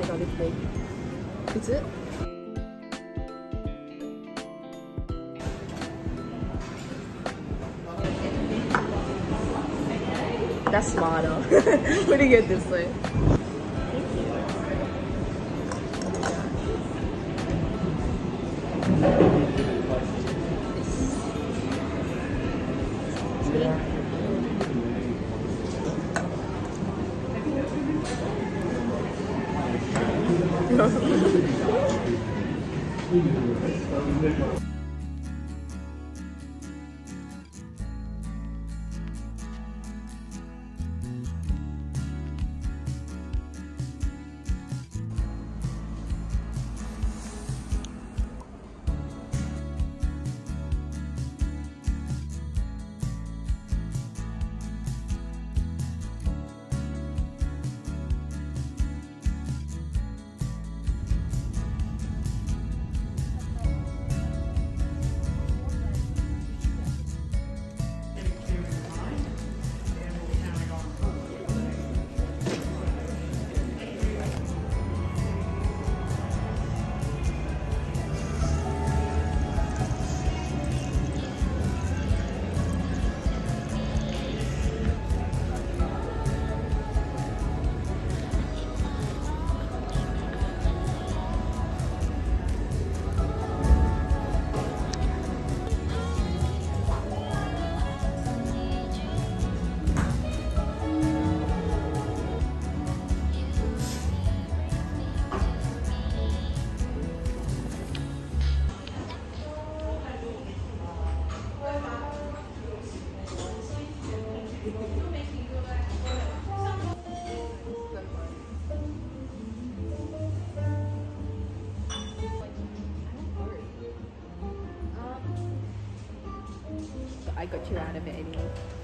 My god, it's big. Is it? That's smarter. Putting it this way. Спасибо. Got you out of it anyway.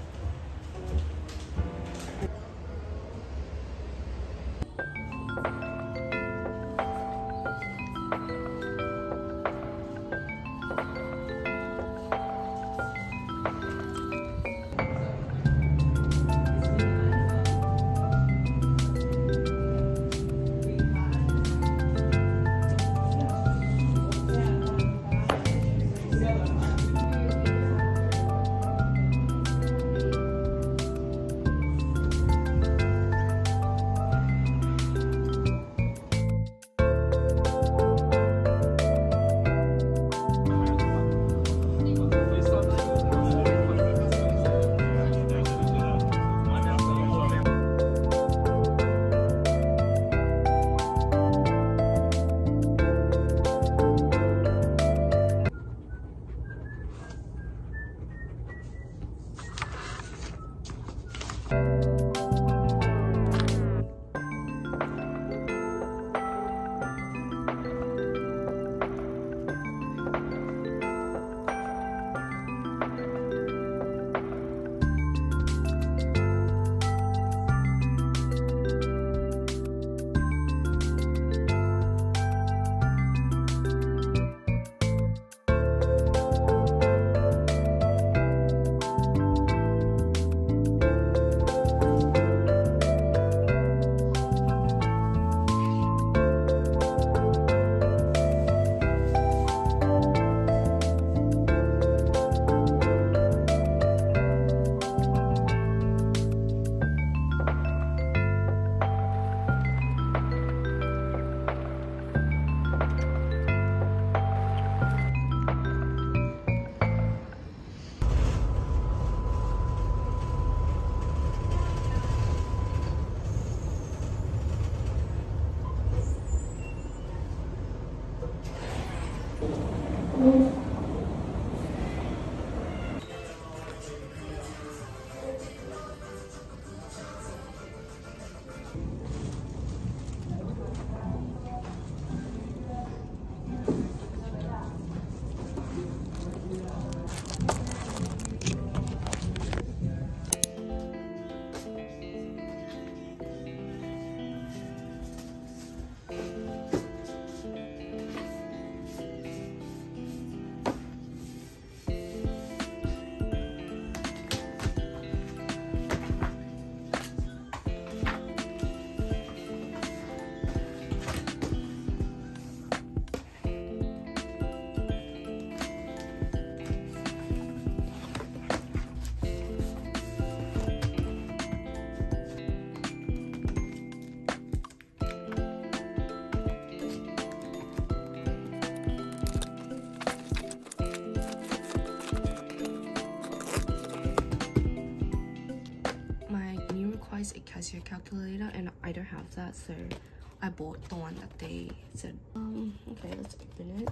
Has your calculator and I don't have that so I bought the one that they said. Um, okay, let's open it.